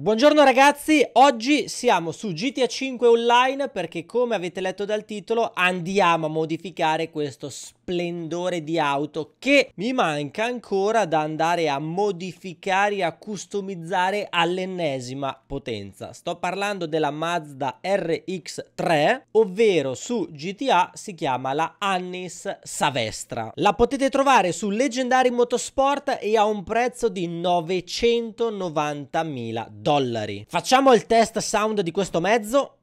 Buongiorno ragazzi, oggi siamo su GTA 5 Online perché come avete letto dal titolo andiamo a modificare questo splendore di auto che mi manca ancora da andare a modificare e a customizzare all'ennesima potenza. Sto parlando della Mazda RX3 ovvero su GTA si chiama la Annis Savestra. La potete trovare su Leggendary Motorsport e a un prezzo di 990.000 dollari dollari. Facciamo il test sound di questo mezzo.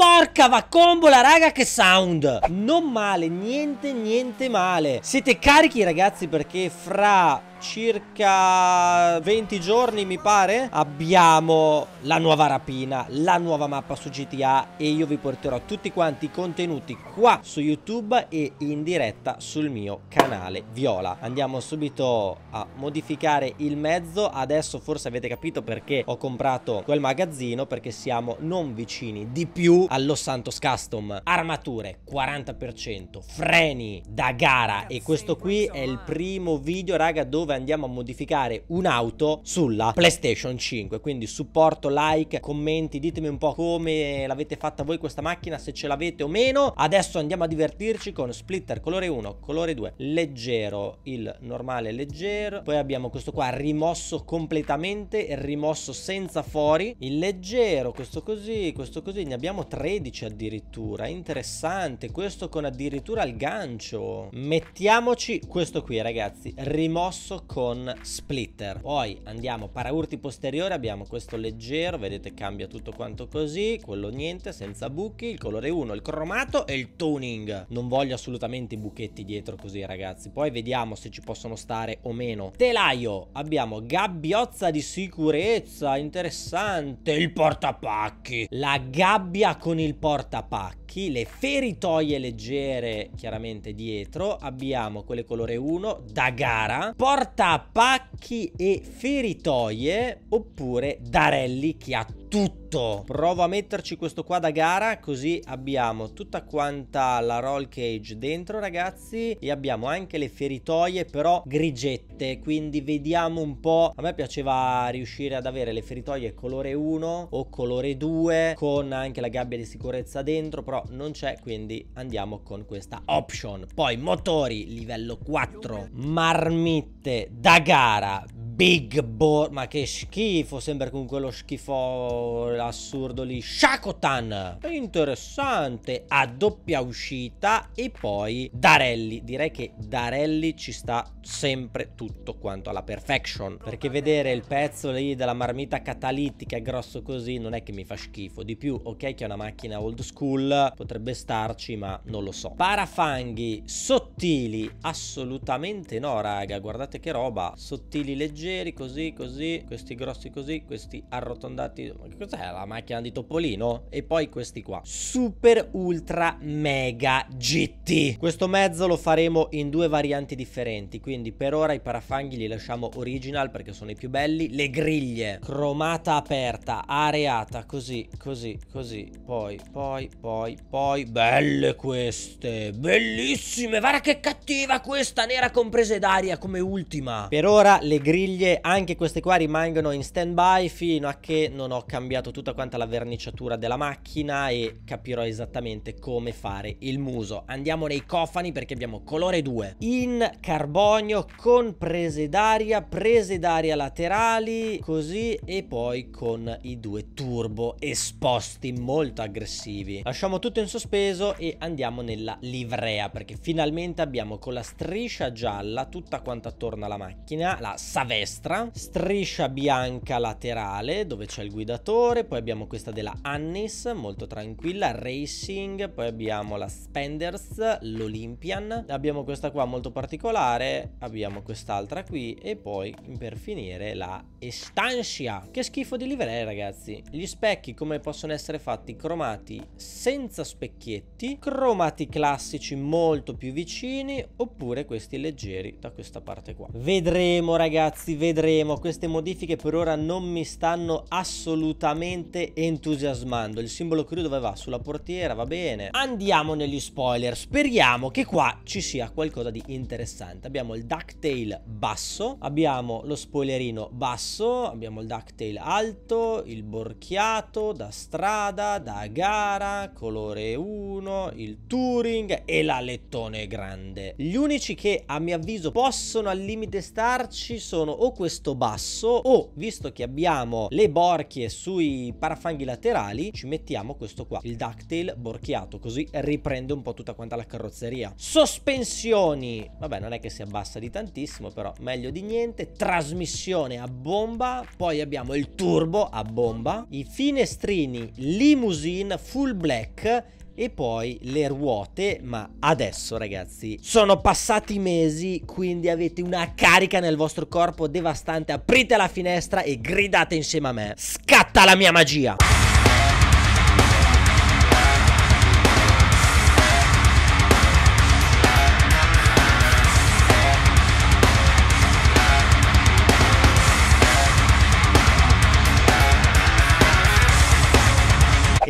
Porca vacombola raga che sound. Non male, niente niente male. Siete carichi ragazzi perché fra circa 20 giorni mi pare abbiamo la nuova rapina, la nuova mappa su GTA e io vi porterò tutti quanti i contenuti qua su YouTube e in diretta sul mio canale Viola. Andiamo subito a modificare il mezzo, adesso forse avete capito perché ho comprato quel magazzino perché siamo non vicini di più allo Santos Custom. Armature 40%, freni da gara e questo qui è il primo video raga dove dove andiamo a modificare un'auto sulla PlayStation 5. Quindi supporto, like, commenti, ditemi un po' come l'avete fatta voi questa macchina, se ce l'avete o meno. Adesso andiamo a divertirci con splitter colore 1, colore 2, leggero, il normale leggero. Poi abbiamo questo qua rimosso completamente, rimosso senza fori. Il leggero, questo così, questo così. Ne abbiamo 13 addirittura. Interessante, questo con addirittura il gancio. Mettiamoci questo qui ragazzi, rimosso con splitter. Poi andiamo paraurti posteriore abbiamo questo leggero vedete cambia tutto quanto così quello niente senza buchi il colore 1 il cromato e il tuning non voglio assolutamente i buchetti dietro così ragazzi. Poi vediamo se ci possono stare o meno. Telaio abbiamo gabbiozza di sicurezza interessante il portapacchi. La gabbia con il portapacchi le feritoie leggere chiaramente dietro. Abbiamo quelle colore 1 da gara porta portapacchi e feritoie oppure darelli che ha tutto provo a metterci questo qua da gara così abbiamo tutta quanta la roll cage dentro ragazzi e abbiamo anche le feritoie però grigette quindi vediamo un po' a me piaceva riuscire ad avere le feritoie colore 1 o colore 2 con anche la gabbia di sicurezza dentro però non c'è quindi andiamo con questa option. Poi motori livello 4 marmitte da gara Big Board, ma che schifo, sembra con quello schifo assurdo lì. Shakotan, interessante, a doppia uscita. E poi Darelli. Direi che Darelli ci sta sempre tutto quanto alla perfection, perché vedere il pezzo lì della marmita catalitica grosso così non è che mi fa schifo. Di più, ok che è una macchina old school, potrebbe starci, ma non lo so. Parafanghi. Sottili, assolutamente no, raga, guardate che roba, sottili leggeri leggeri così così questi grossi così questi arrotondati ma che cos'è la macchina di Topolino? E poi questi qua. Super ultra mega GT questo mezzo lo faremo in due varianti differenti quindi per ora i parafanghi li lasciamo original perché sono i più belli. Le griglie cromata aperta areata così così così poi poi poi poi belle queste bellissime guarda che cattiva questa nera comprese d'aria come ultima. Per ora le griglie bottiglie anche queste qua rimangono in stand by fino a che non ho cambiato tutta quanta la verniciatura della macchina e capirò esattamente come fare il muso. Andiamo nei cofani perché abbiamo colore 2 in carbonio con prese d'aria prese d'aria laterali così e poi con i due turbo esposti molto aggressivi. Lasciamo tutto in sospeso e andiamo nella livrea perché finalmente abbiamo con la striscia gialla tutta quanta attorno alla macchina la Savesta destra, striscia bianca laterale dove c'è il guidatore, poi abbiamo questa della Annis, molto tranquilla, Racing, poi abbiamo la Spenders, l'Olympian, abbiamo questa qua molto particolare, abbiamo quest'altra qui e poi per finire la Estancia. Che schifo di livree ragazzi, gli specchi come possono essere fatti cromati senza specchietti, cromati classici molto più vicini oppure questi leggeri da questa parte qua. Vedremo ragazzi ragazzi vedremo. Queste modifiche per ora non mi stanno assolutamente entusiasmando. Il simbolo crew dove va? sulla portiera va bene. Andiamo negli spoiler. Speriamo che qua ci sia qualcosa di interessante. Abbiamo il ducktail basso abbiamo lo spoilerino basso abbiamo il ducktail alto il borchiato da strada da gara colore 1 il touring e l'alettone grande. Gli unici che a mio avviso possono al limite starci sono o questo basso o visto che abbiamo le borchie sui parafanghi laterali ci mettiamo questo qua il ducktail borchiato così riprende un po' tutta quanta la carrozzeria. Sospensioni! Vabbè non è che si abbassa di tantissimo però meglio di niente. Trasmissione a bomba poi abbiamo il turbo a bomba i finestrini limousine full black e poi le ruote, ma adesso ragazzi sono passati mesi, quindi avete una carica nel vostro corpo devastante, aprite la finestra e gridate insieme a me, scatta la mia magia!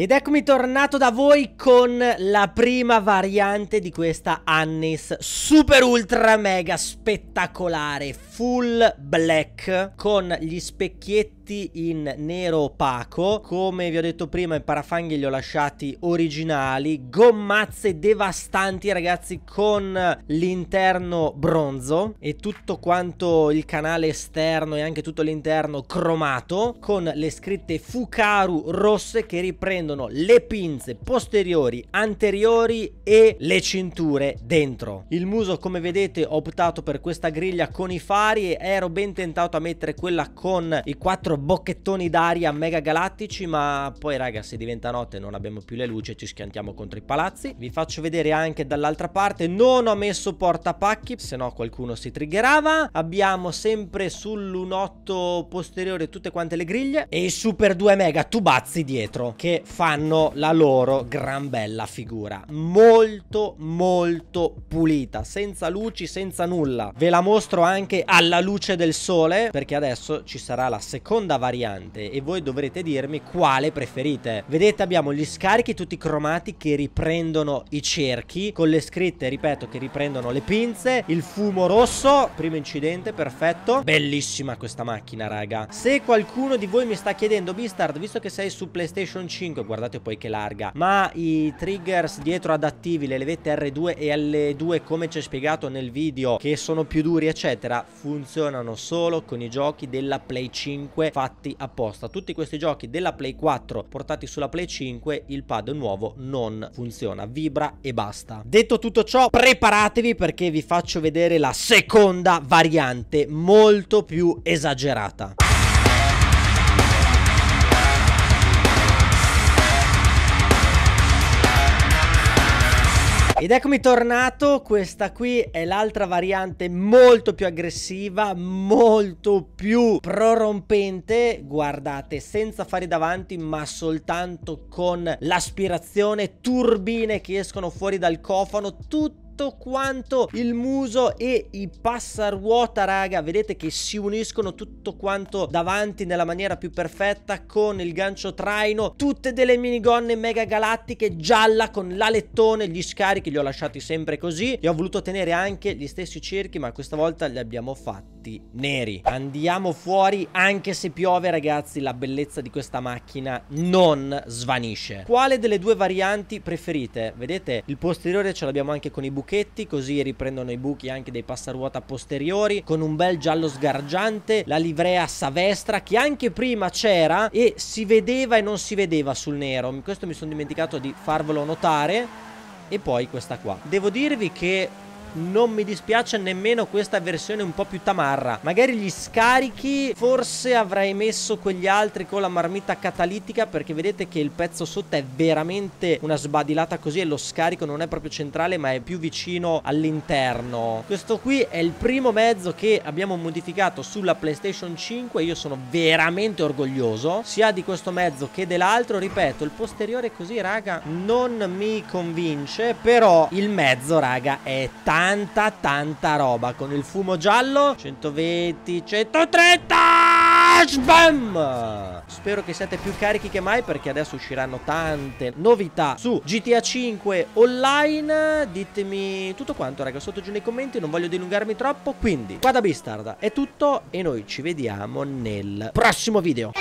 Ed eccomi tornato da voi con la prima variante di questa Annis super ultra mega spettacolare full black con gli specchietti in nero opaco. Come vi ho detto prima i parafanghi li ho lasciati originali. Gommazze devastanti ragazzi con l'interno bronzo e tutto quanto il canale esterno e anche tutto l'interno cromato con le scritte Fukaru rosse che riprendono le pinze posteriori anteriori e le cinture dentro. Il muso come vedete ho optato per questa griglia con i fari e ero ben tentato a mettere quella con i quattro bocchettoni d'aria mega galattici ma poi raga se diventa notte non abbiamo più le luci ci schiantiamo contro i palazzi. Vi faccio vedere anche dall'altra parte non ho messo portapacchi se no qualcuno si triggerava. Abbiamo sempre sul lunotto posteriore tutte quante le griglie e i super 2 mega tubazzi dietro che fanno la loro gran bella figura. Molto molto pulita senza luci senza nulla. Ve la mostro anche alla luce del sole perché adesso ci sarà la seconda seconda variante e voi dovrete dirmi quale preferite. Vedete abbiamo gli scarichi tutti cromati che riprendono i cerchi con le scritte, ripeto, che riprendono le pinze, il fumo rosso, primo incidente, perfetto. Bellissima questa macchina, raga. Se qualcuno di voi mi sta chiedendo, Bistard, visto che sei su PlayStation 5, guardate poi che larga, ma i triggers dietro adattivi, le levette R2 e L2 come ci è spiegato nel video, che sono più duri, eccetera, funzionano solo con i giochi della Play 5 fatti apposta. Tutti questi giochi della Play 4 portati sulla Play 5, il pad nuovo non funziona, vibra e basta. Detto tutto ciò, preparatevi perché vi faccio vedere la seconda variante molto più esagerata. Ed eccomi tornato, questa qui è l'altra variante molto più aggressiva, molto più prorompente, guardate, senza fari davanti ma soltanto con l'aspirazione, turbine che escono fuori dal cofano, tutto tutto quanto il muso e i passaruota raga. Vedete che si uniscono tutto quanto davanti nella maniera più perfetta con il gancio traino. Tutte delle minigonne mega galattiche gialla con l'alettone gli scarichi li ho lasciati sempre così. E ho voluto tenere anche gli stessi cerchi ma questa volta li abbiamo fatti neri. Andiamo fuori anche se piove ragazzi la bellezza di questa macchina non svanisce. Quale delle due varianti preferite? Vedete il posteriore ce l'abbiamo anche con i buchetti così riprendono i buchi anche dei passaruota posteriori con un bel giallo sgargiante la livrea savestra che anche prima c'era e si vedeva e non si vedeva sul nero. Questo mi sono dimenticato di farvelo notare. E poi questa qua. Devo dirvi che non mi dispiace nemmeno questa versione un po' più tamarra. Magari gli scarichi forse avrei messo quegli altri con la marmita catalitica perché vedete che il pezzo sotto è veramente una sbadilata così e lo scarico non è proprio centrale ma è più vicino all'interno. Questo qui è il primo mezzo che abbiamo modificato sulla PlayStation 5 io sono veramente orgoglioso sia di questo mezzo che dell'altro. Ripeto, il posteriore così raga non mi convince però il mezzo raga è tanto tanta tanta roba. Con il fumo giallo 120 130 Sbam! Spero che siate più carichi che mai Perché adesso usciranno tante novità Su GTA 5 online. Ditemi tutto quanto raga Sotto giù nei commenti Non voglio dilungarmi troppo Quindi qua da Bistard è tutto E noi ci vediamo nel prossimo video